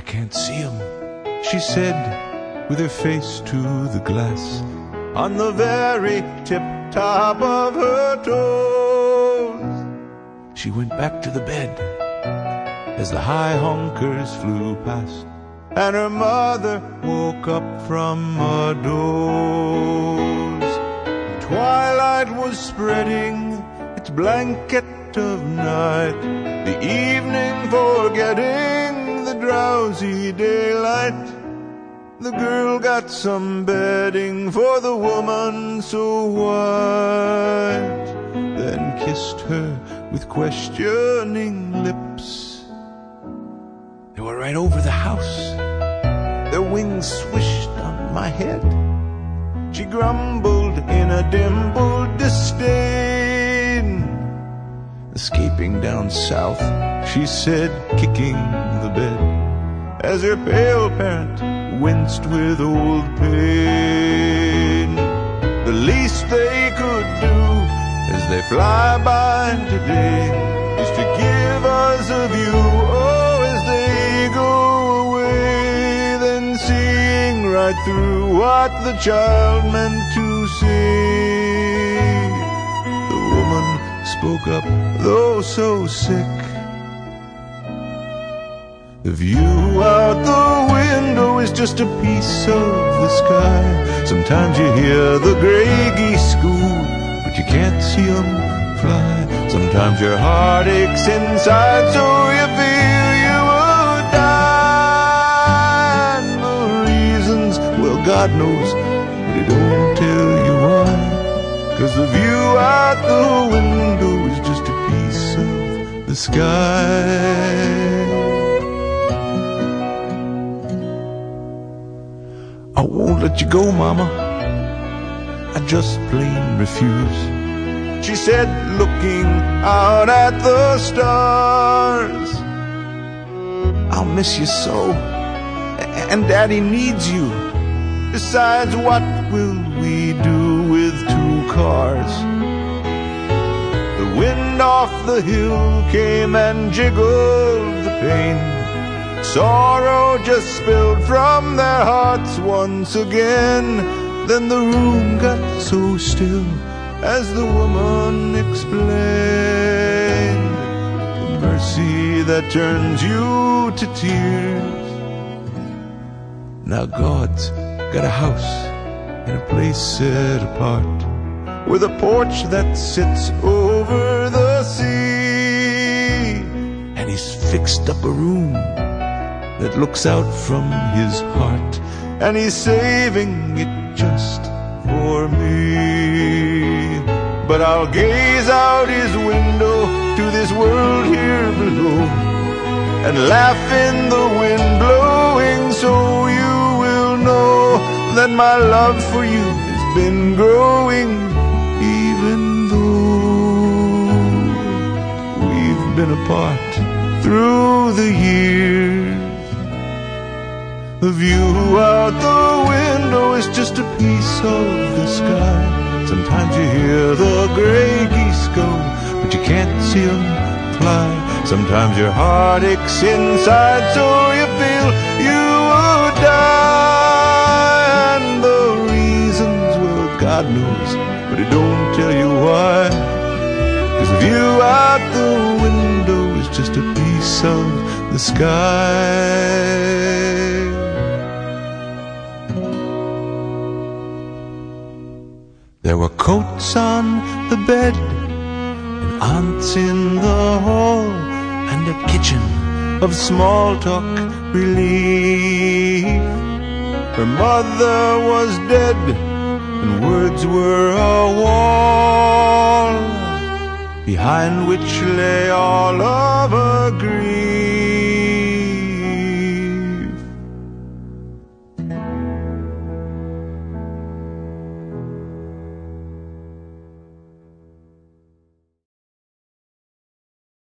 can't see him, she said, with her face to the glass, on the very tip top of her toes. She went back to the bed as the high honkers flew past, and her mother woke up from a doze. Twilight was spreading its blanket of night, the evening forgetting drowsy daylight. The girl got some bedding for the woman so white, then kissed her with questioning lips. They were right over the house, their wings swished on my head. She grumbled in a dimpled disdain. Escaping down south, she said, kicking the bed, as her pale parent winced with old pain. The least they could do as they fly by today is to give us a view, oh, as they go away, then seeing right through what the child meant to say. The woman spoke up, though so sick. The view out the window oh, is just a piece of the sky. Sometimes you hear the gray geese school, but you can't see them fly. Sometimes your heart aches inside, so you feel you would die. And the reasons, well, God knows, but He don't tell you why. Cause the view out the window oh, is just a piece of the sky. I won't let you go, Mama. I just plain refuse. She said, looking out at the stars. I'll miss you so, and Daddy needs you. Besides, what will we do with two cars? The wind off the hill came and jiggled the pane. Sorrow just spilled from their hearts once again. Then the room got so still as the woman explained the mercy that turns you to tears. Now God's got a house in a place set apart with a porch that sits over the sea, and He's fixed up a room that looks out from his heart, and he's saving it just for me. But I'll gaze out his window to this world here below, and laugh in the wind blowing, so you will know that my love for you has been growing, even though we've been apart through the years. The view out the window is just a piece of the sky. Sometimes you hear the gray geese go, but you can't see them fly. Sometimes your heart aches inside, so you feel you would die. And the reasons, well, God knows, but it don't tell you why. Cause the view out the window is just a piece of the sky. There were coats on the bed, and aunts in the hall, and a kitchen of small talk relief. Her mother was dead, and words were a wall, behind which lay all of her grief.